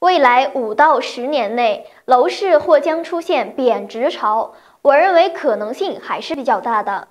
未来五到十年内，楼市或将出现贬值潮，我认为可能性还是比较大的。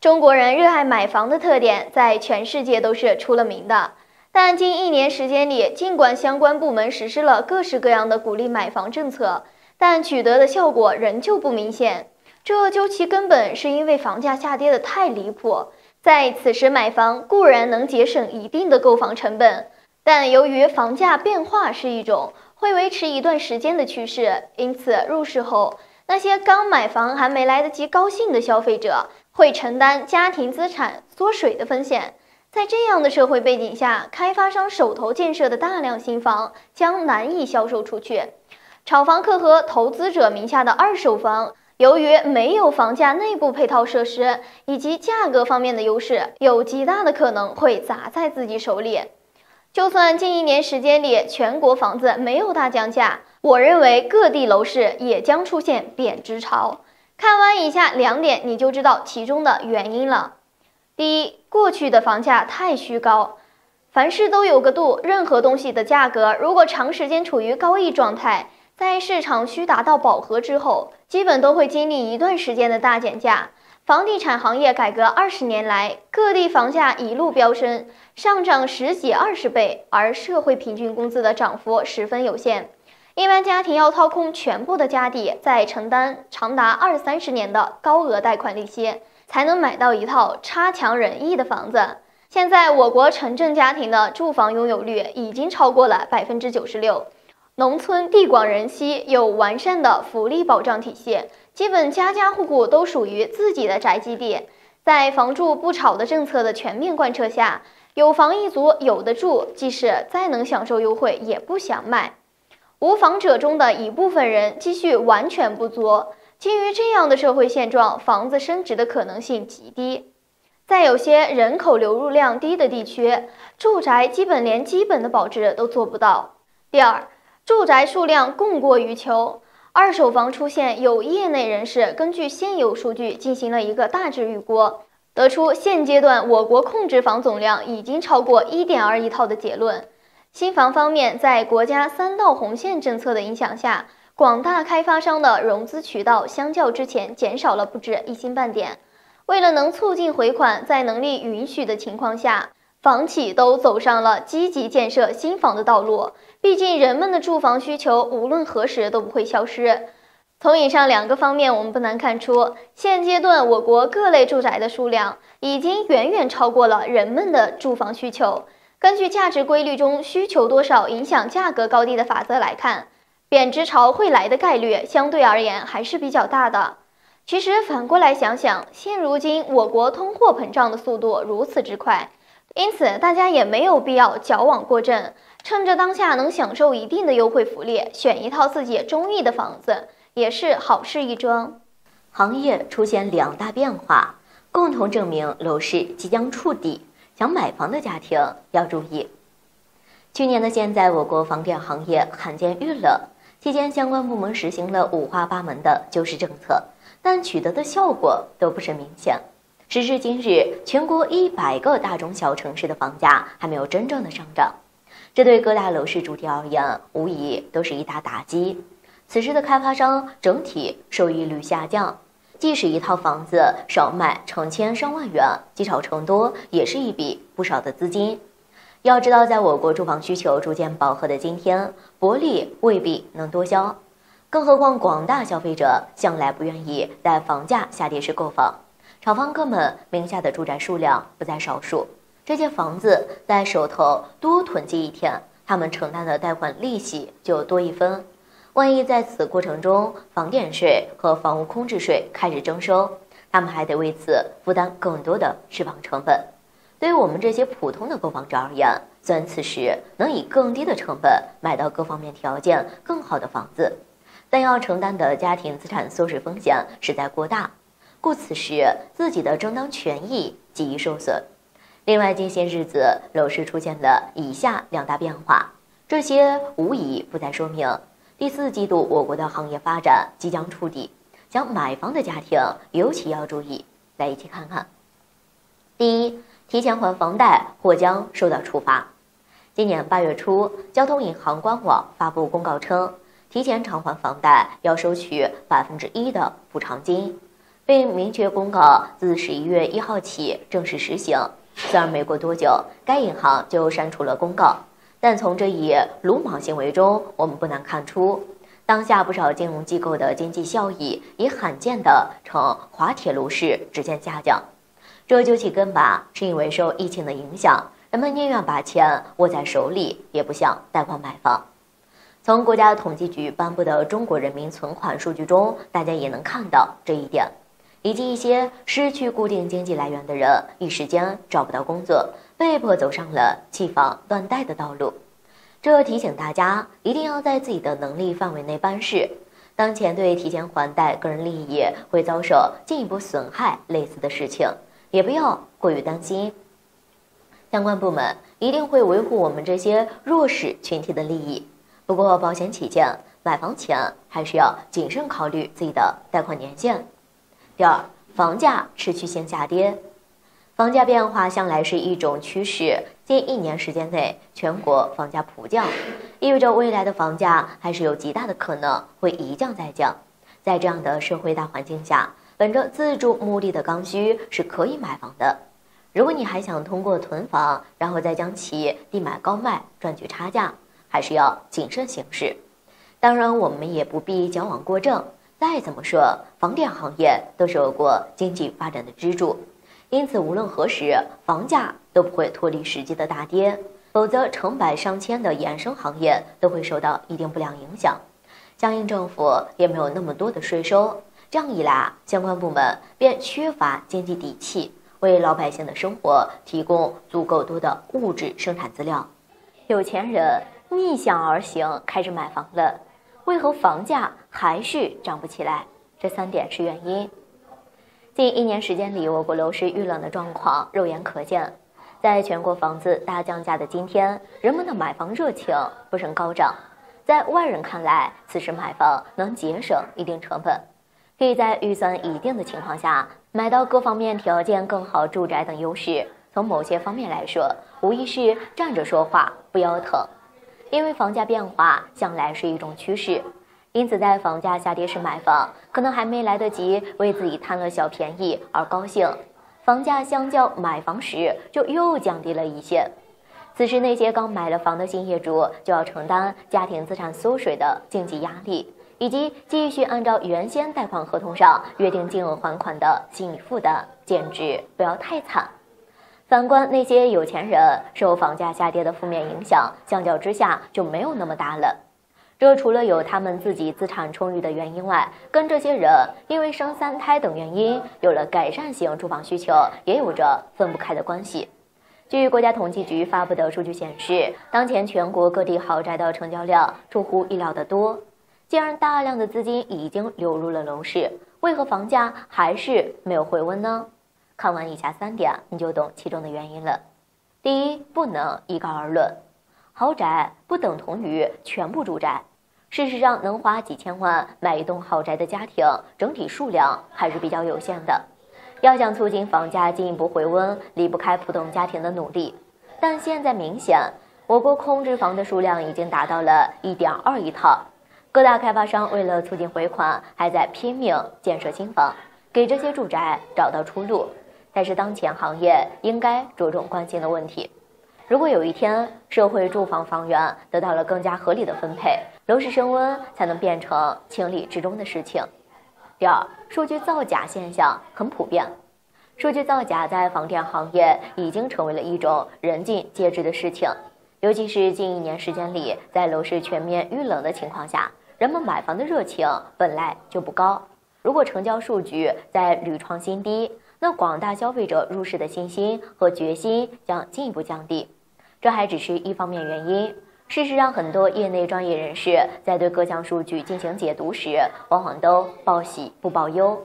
中国人热爱买房的特点，在全世界都是出了名的。但近一年时间里，尽管相关部门实施了各式各样的鼓励买房政策，但取得的效果仍旧不明显。这究其根本，是因为房价下跌的太离谱。在此时买房固然能节省一定的购房成本，但由于房价变化是一种会维持一段时间的趋势，因此入市后那些刚买房还没来得及高兴的消费者。会承担家庭资产缩水的风险，在这样的社会背景下，开发商手头建设的大量新房将难以销售出去。炒房客和投资者名下的二手房，由于没有房价内部配套设施以及价格方面的优势，有极大的可能会砸在自己手里。就算近一年时间里全国房子没有大降价，我认为各地楼市也将出现贬值潮。看完以下两点，你就知道其中的原因了。第一，过去的房价太虚高，凡事都有个度。任何东西的价格如果长时间处于高溢状态，在市场需达到饱和之后，基本都会经历一段时间的大减价。房地产行业改革二十年来，各地房价一路飙升，上涨十几二十倍，而社会平均工资的涨幅十分有限。一般家庭要掏空全部的家底，再承担长达二三十年的高额贷款利息，才能买到一套差强人意的房子。现在我国城镇家庭的住房拥有率已经超过了百分之九十六，农村地广人稀，有完善的福利保障体系，基本家家户户都属于自己的宅基地。在房住不炒的政策的全面贯彻下，有房一族有的住，即使再能享受优惠，也不想卖。无房者中的一部分人积蓄完全不足，基于这样的社会现状，房子升值的可能性极低。在有些人口流入量低的地区，住宅基本连基本的保值都做不到。第二，住宅数量供过于求，二手房出现，有业内人士根据现有数据进行了一个大致预估，得出现阶段我国控制房总量已经超过一点二亿套的结论。新房方面，在国家三道红线政策的影响下，广大开发商的融资渠道相较之前减少了不止一星半点。为了能促进回款，在能力允许的情况下，房企都走上了积极建设新房的道路。毕竟，人们的住房需求无论何时都不会消失。从以上两个方面，我们不难看出，现阶段我国各类住宅的数量已经远远超过了人们的住房需求。根据价值规律中需求多少影响价格高低的法则来看，贬值潮会来的概率相对而言还是比较大的。其实反过来想想，现如今我国通货膨胀的速度如此之快，因此大家也没有必要矫枉过正，趁着当下能享受一定的优惠福利，选一套自己中意的房子，也是好事一桩。行业出现两大变化，共同证明楼市即将触底。想买房的家庭要注意，去年的现在，我国房地产行业罕见遇冷，期间相关部门实行了五花八门的救市政策，但取得的效果都不甚明显。时至今日，全国一百个大中小城市的房价还没有真正的上涨，这对各大楼市主体而言，无疑都是一大打击。此时的开发商整体收益率下降。即使一套房子少卖成千上万元，积少成多也是一笔不少的资金。要知道，在我国住房需求逐渐饱和的今天，薄利未必能多销。更何况，广大消费者向来不愿意在房价下跌时购房，炒房客们名下的住宅数量不在少数。这些房子在手头多囤积一天，他们承担的贷款利息就多一分。万一在此过程中，房地税和房屋空置税开始征收，他们还得为此负担更多的释放成本。对于我们这些普通的购房者而言，虽然此时能以更低的成本买到各方面条件更好的房子，但要承担的家庭资产缩水风险实在过大，故此时自己的正当权益极易受损。另外，近些日子楼市出现了以下两大变化，这些无疑不再说明。第四季度，我国的行业发展即将触底，想买房的家庭尤其要注意。来一起看看。第一，提前还房贷或将受到处罚。今年八月初，交通银行官网发布公告称，提前偿还房贷要收取百分之一的补偿金，并明确公告自十一月一号起正式实行。虽然没过多久，该银行就删除了公告，但从这一鲁莽行为中，我们不难看出，当下不少金融机构的经济效益已罕见的呈滑铁卢式直线下降。这究其根本，是因为受疫情的影响。人们宁愿把钱握在手里，也不想贷款买房。从国家统计局颁布的中国人民存款数据中，大家也能看到这一点。以及一些失去固定经济来源的人，一时间找不到工作，被迫走上了弃房断贷的道路。这提醒大家，一定要在自己的能力范围内办事。当前对提前还贷个人利益会遭受进一步损害类似的事情，也不要过于担心。相关部门一定会维护我们这些弱势群体的利益。不过，保险起见，买房前还是要谨慎考虑自己的贷款年限。第二，房价持续性下跌，房价变化向来是一种趋势。近一年时间内，全国房价普降，意味着未来的房价还是有极大的可能会一降再降。在这样的社会大环境下，本着自住目的的刚需是可以买房的。如果你还想通过囤房，然后再将其低买高卖赚取差价，还是要谨慎行事。当然，我们也不必矫枉过正。再怎么说，房地产行业都是我国经济发展的支柱，因此无论何时，房价都不会脱离实际的大跌。否则，成百上千的衍生行业都会受到一定不良影响，相应政府也没有那么多的税收。这样一来啊，相关部门便缺乏经济底气。为老百姓的生活提供足够多的物质生产资料，有钱人逆向而行，开始买房了。为何房价还是涨不起来？这三点是原因。近一年时间里，我国楼市遇冷的状况肉眼可见。在全国房子大降价的今天，人们的买房热情不甚高涨。在外人看来，此时买房能节省一定成本，可以在预算一定的情况下。买到各方面条件更好住宅等优势，从某些方面来说，无疑是站着说话不腰疼。因为房价变化向来是一种趋势，因此在房价下跌时买房，可能还没来得及为自己贪了小便宜而高兴，房价相较买房时就又降低了一些。此时那些刚买了房的新业主就要承担家庭资产缩水的经济压力。以及继续按照原先贷款合同上约定金额还款的心理负担，简直不要太惨。反观那些有钱人，受房价下跌的负面影响，相较之下就没有那么大了。这除了有他们自己资产充裕的原因外，跟这些人因为生三胎等原因有了改善型住房需求，也有着分不开的关系。据国家统计局发布的数据显示，当前全国各地豪宅的成交量出乎意料的多。既然大量的资金已经流入了楼市，为何房价还是没有回温呢？看完以下三点，你就懂其中的原因了。第一，不能一概而论，豪宅不等同于全部住宅。事实上，能花几千万买一栋豪宅的家庭，整体数量还是比较有限的。要想促进房价进一步回温，离不开普通家庭的努力。但现在明显，我国空置房的数量已经达到了一点二亿套。各大开发商为了促进回款，还在拼命建设新房，给这些住宅找到出路，才是当前行业应该着重关心的问题。如果有一天社会住房房源得到了更加合理的分配，楼市升温才能变成情理之中的事情。第二，数据造假现象很普遍，数据造假在房地产行业已经成为了一种人尽皆知的事情，尤其是近一年时间里，在楼市全面遇冷的情况下。人们买房的热情本来就不高，如果成交数据在屡创新低，那广大消费者入市的信心和决心将进一步降低。这还只是一方面原因。事实上，很多业内专业人士在对各项数据进行解读时，往往都报喜不报忧，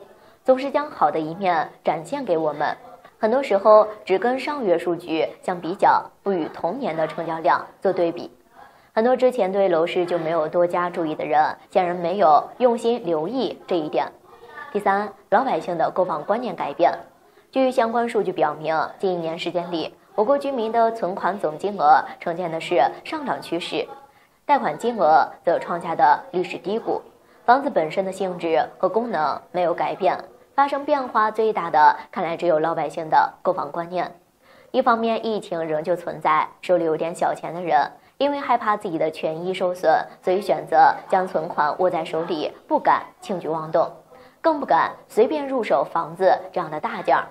总是将好的一面展现给我们。很多时候只跟上月数据相比较，不与同年的成交量做对比。很多之前对楼市就没有多加注意的人，显然没有用心留意这一点。第三，老百姓的购房观念改变。据相关数据表明，近一年时间里，我国居民的存款总金额呈现的是上涨趋势，贷款金额则创下的历史低谷。房子本身的性质和功能没有改变，发生变化最大的看来只有老百姓的购房观念。一方面，疫情仍旧存在，手里有点小钱的人因为害怕自己的权益受损，所以选择将存款握在手里，不敢轻举妄动，更不敢随便入手房子这样的大件儿。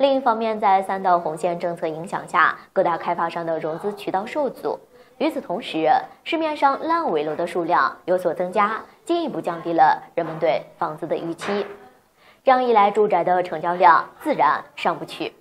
另一方面，在三道红线政策影响下，各大开发商的融资渠道受阻。与此同时，市面上烂尾楼的数量有所增加，进一步降低了人们对房子的预期。这样一来，住宅的成交量自然上不去。